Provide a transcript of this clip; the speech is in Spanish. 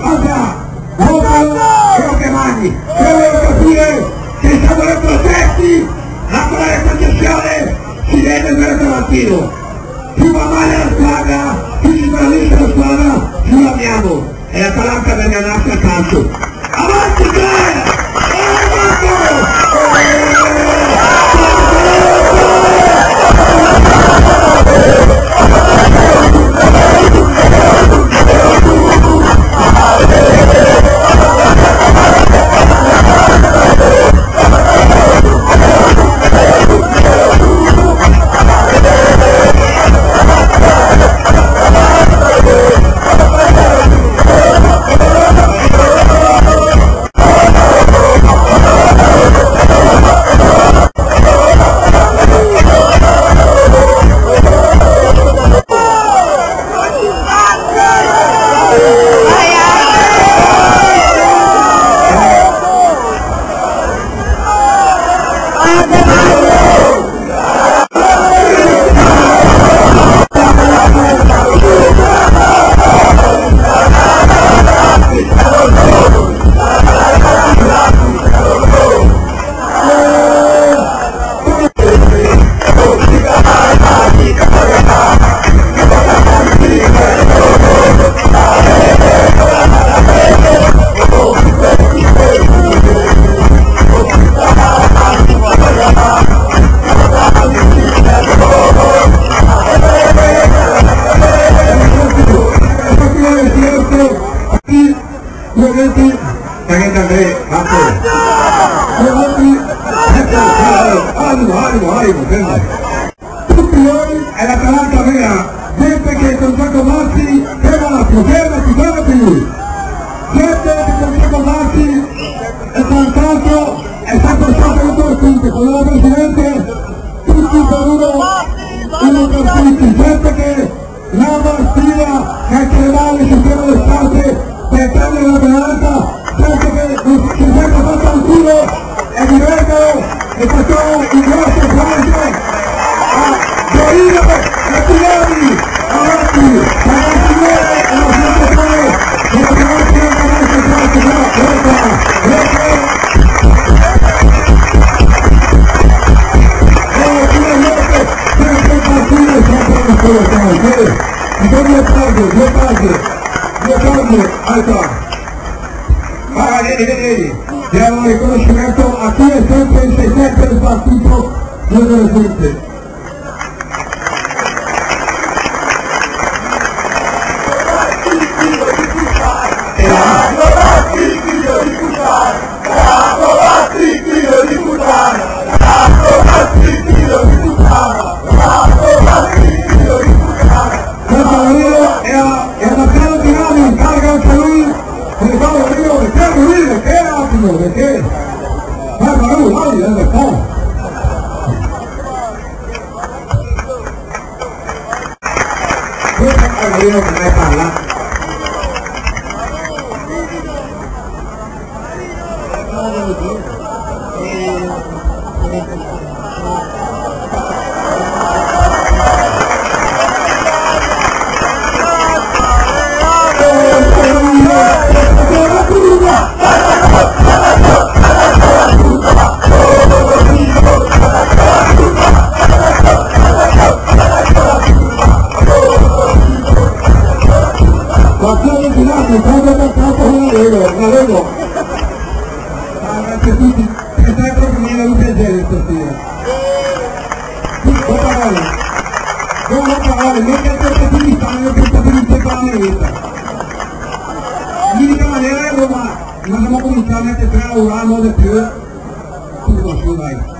cosa? Votano quello che mangi, devono capire che siamo progetti, la quale concessione si vede per mattino. Più va male la squadra, più si bravisce la squadra, più l'amiamo. E l'Atalanta venne a nascere a calcio. Avanti tre! Aquí, Gente che con con Presidente, la fatto al culo e diventano e facciamo un grosso applauso a Dorino e Pinelli, avanti, ragazzi miei, e la. Ah, Diamo un riconoscimento a chi è sempre il sempre del partito delle gente. Questo è Yo no acababa, no que hacer populista, no que populista para mí. La única manera de robar, no vamos a comenzar a meter a orar, no de peor situación ahí.